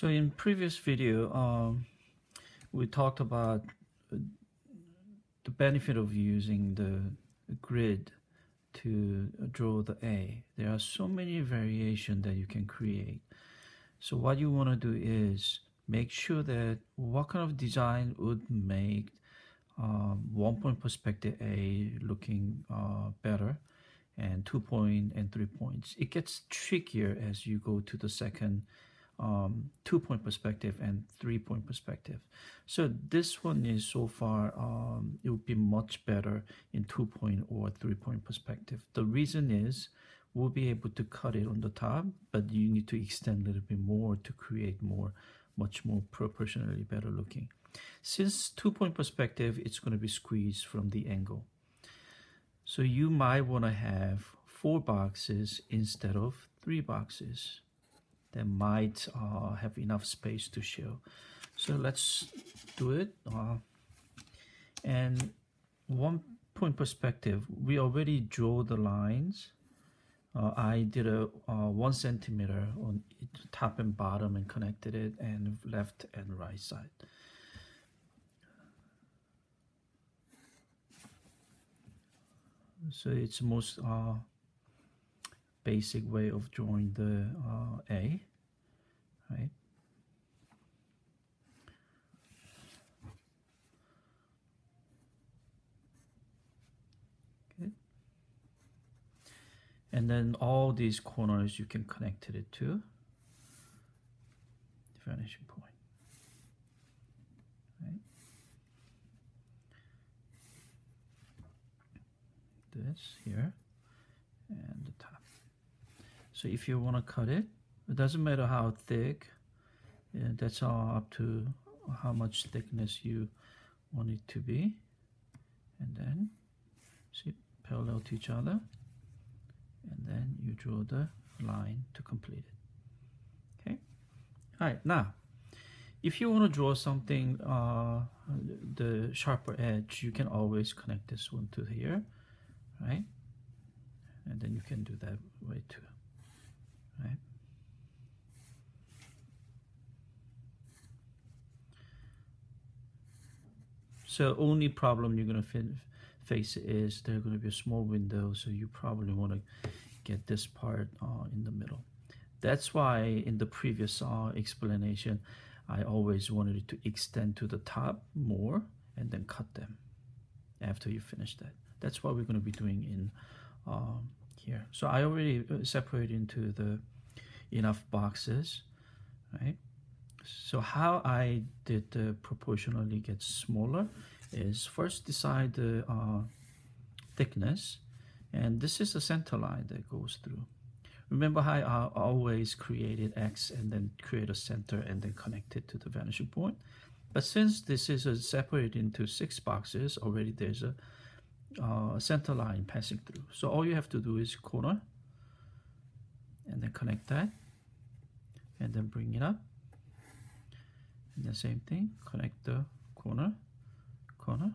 So in previous video, um, we talked about uh, the benefit of using the grid to draw the A. There are so many variations that you can create. So what you want to do is make sure that what kind of design would make um, one point perspective A looking uh, better and two point and three points. It gets trickier as you go to the second um, two point perspective and three point perspective. So this one is so far, um, it would be much better in two point or three point perspective. The reason is we'll be able to cut it on the top, but you need to extend a little bit more to create more, much more proportionally better looking. Since two point perspective, it's going to be squeezed from the angle. So you might want to have four boxes instead of three boxes that might uh, have enough space to show. So let's do it. Uh, and one point perspective, we already draw the lines. Uh, I did a uh, one centimeter on top and bottom and connected it and left and right side. So it's most uh, basic way of drawing the uh, A, right? Okay. And then all these corners you can connect it to the vanishing point. Right? This here and the top. So if you want to cut it, it doesn't matter how thick, yeah, that's all up to how much thickness you want it to be. And then, see, parallel to each other. And then you draw the line to complete it. Okay? All right, now, if you want to draw something, uh, the sharper edge, you can always connect this one to here, right? And then you can do that way too right? So only problem you're gonna face is there's gonna be a small window, so you probably want to get this part uh, in the middle. That's why in the previous uh, explanation, I always wanted it to extend to the top more and then cut them after you finish that. That's what we're going to be doing in um, here. So I already uh, separated into the enough boxes, right? So how I did the proportionally get smaller is first decide the uh, thickness, and this is the center line that goes through. Remember how I always created X and then create a center and then connect it to the vanishing point? But since this is separated into six boxes, already there's a uh, center line passing through. So all you have to do is corner and then connect that and then bring it up. And the same thing, connect the corner, corner,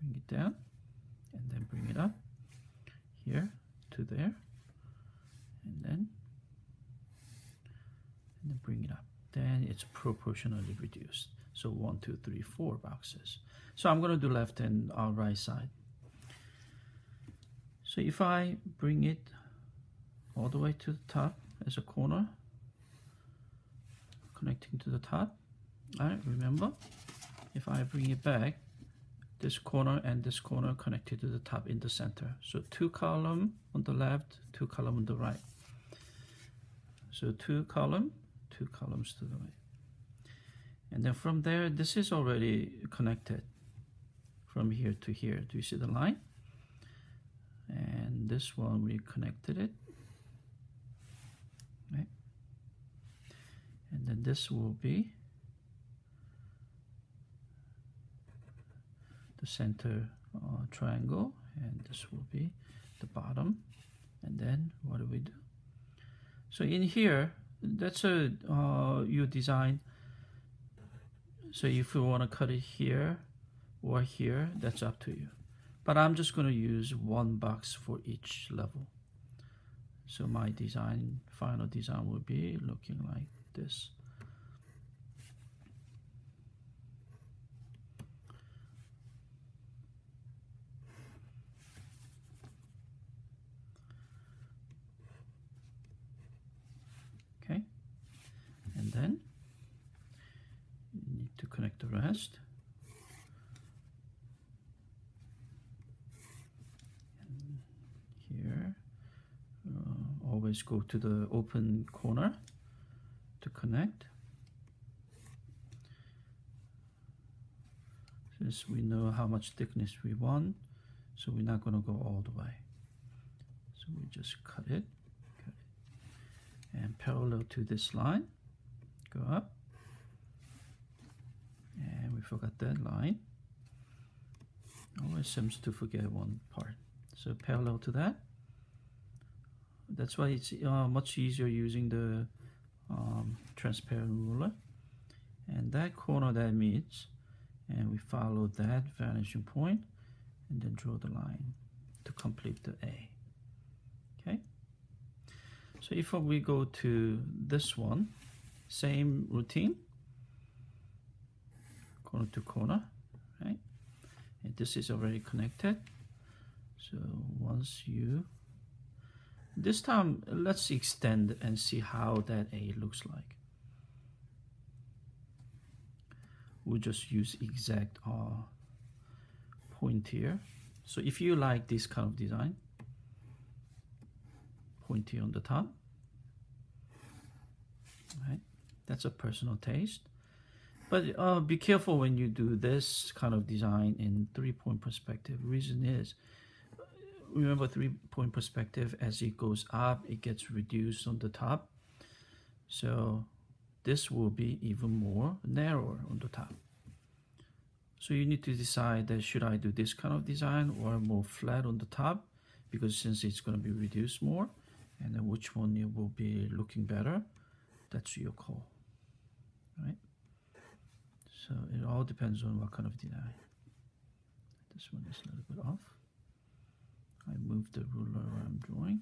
bring it down and then bring it up here to there and then and then bring it up. Then it's proportionally reduced. So one, two, three, four boxes. So I'm going to do left and uh, right side. So if I bring it all the way to the top as a corner, connecting to the top, alright, remember, if I bring it back, this corner and this corner connected to the top in the center. So two column on the left, two column on the right. So two column, two columns to the right. And then from there, this is already connected from here to here. Do you see the line? And this one, we connected it. Right? And then this will be the center uh, triangle. And this will be the bottom. And then what do we do? So in here, that's a uh, you design. So if you want to cut it here, or here, that's up to you. But I'm just going to use one box for each level. So my design, final design will be looking like this. Fast. And here, uh, always go to the open corner to connect. Since we know how much thickness we want, so we're not going to go all the way. So we just cut it, cut it, and parallel to this line, go up, forgot that line. Always seems to forget one part. So parallel to that. That's why it's uh, much easier using the um, transparent ruler. And that corner that meets, and we follow that vanishing point, and then draw the line to complete the A. Okay. So if we go to this one, same routine, corner to corner, right? And this is already connected. So once you, this time let's extend and see how that A looks like. We'll just use exact uh, point here. So if you like this kind of design, pointy on the top, right? That's a personal taste. But uh, be careful when you do this kind of design in three-point perspective. Reason is, remember three-point perspective, as it goes up, it gets reduced on the top. So this will be even more narrower on the top. So you need to decide that should I do this kind of design or more flat on the top because since it's going to be reduced more and then which one you will be looking better, that's your call? So it all depends on what kind of design. This one is a little bit off. I move the ruler where I'm drawing.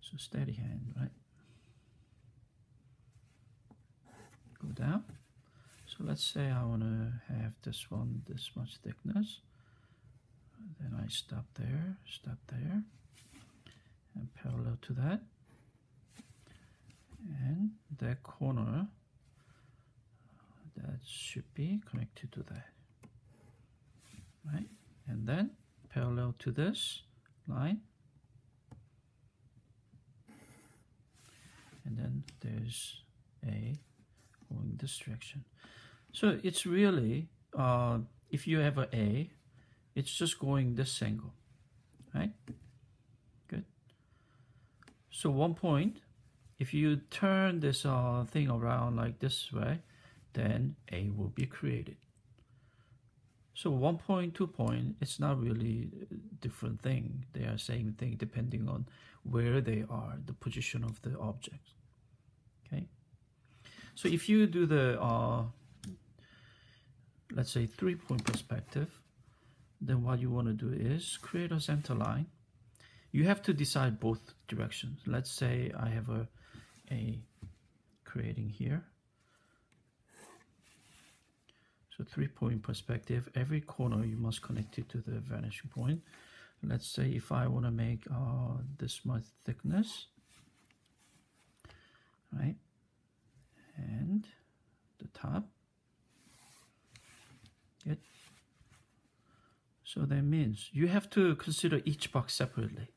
So steady hand, right? Go down. So let's say I want to have this one this much thickness. Then I stop there, stop there, and parallel to that. And that corner, should be connected to that. Right? And then parallel to this line. And then there's a going this direction. So it's really, uh, if you have a A, it's just going this angle, right? Good. So one point, if you turn this uh, thing around like this way, then A will be created. So one point, two point, it's not really different thing. They are same thing depending on where they are, the position of the object. Okay. So if you do the uh, let's say three point perspective, then what you want to do is create a center line. You have to decide both directions. Let's say I have a, a creating here. So three point perspective, every corner you must connect it to the vanishing point. Let's say if I want to make uh, this much thickness, right? And the top, Good. So that means you have to consider each box separately.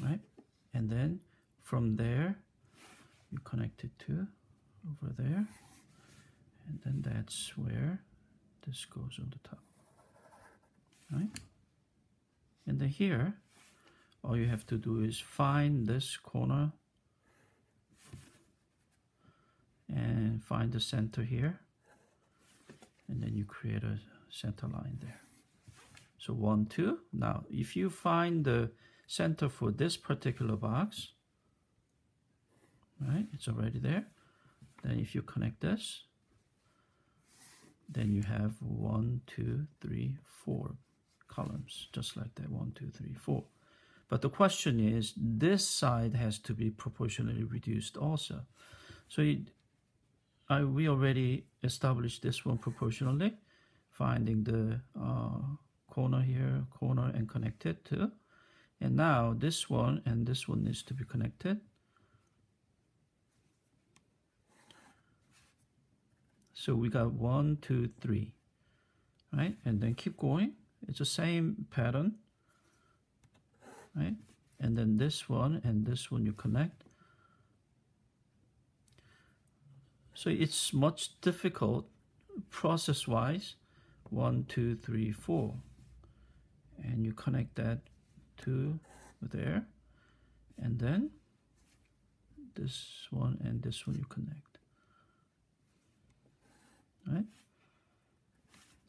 Right? And then from there, you connect it to over there. And then that's where this goes on the top. Right? And then here, all you have to do is find this corner and find the center here and then you create a center line there so one two now if you find the center for this particular box right it's already there then if you connect this then you have one two three four columns just like that one two three four but the question is this side has to be proportionally reduced also so it, I, we already established this one proportionally, finding the uh, corner here, corner and connected to. And now this one and this one needs to be connected. So we got one, two, three, right? And then keep going. It's the same pattern, right? And then this one and this one you connect. So it's much difficult process-wise. One, two, three, four. And you connect that to there. And then this one and this one you connect right?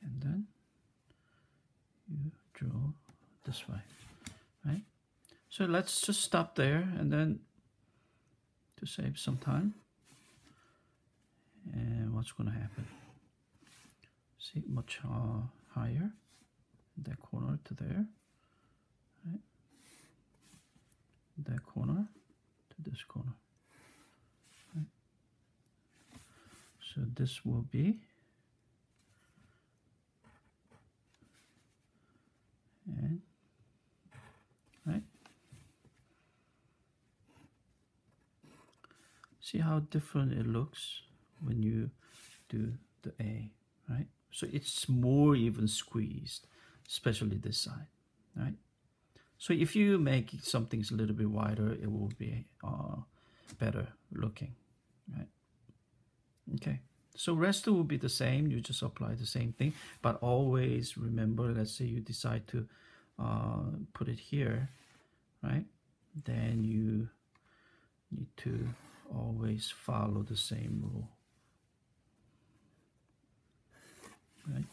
And then you draw this way right? So let's just stop there and then to save some time. And what's going to happen? See much uh, higher that corner to there right? That corner to this corner so this will be. And right? See how different it looks when you do the A right? So it's more even squeezed especially this side right? So if you make something a little bit wider it will be uh, better looking right? Okay, so rest will be the same. You just apply the same thing, but always remember, let's say you decide to uh, put it here, right? Then you need to always follow the same rule, right?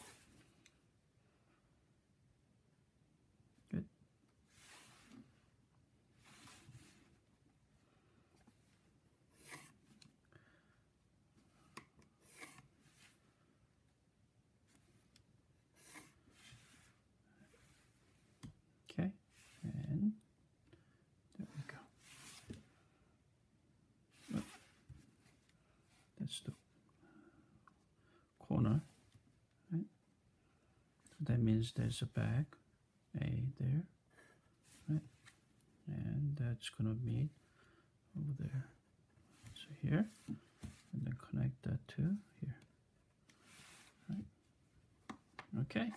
The corner right? So that means there's a back a there right? And that's gonna meet over there. So here and then connect that to here right? Okay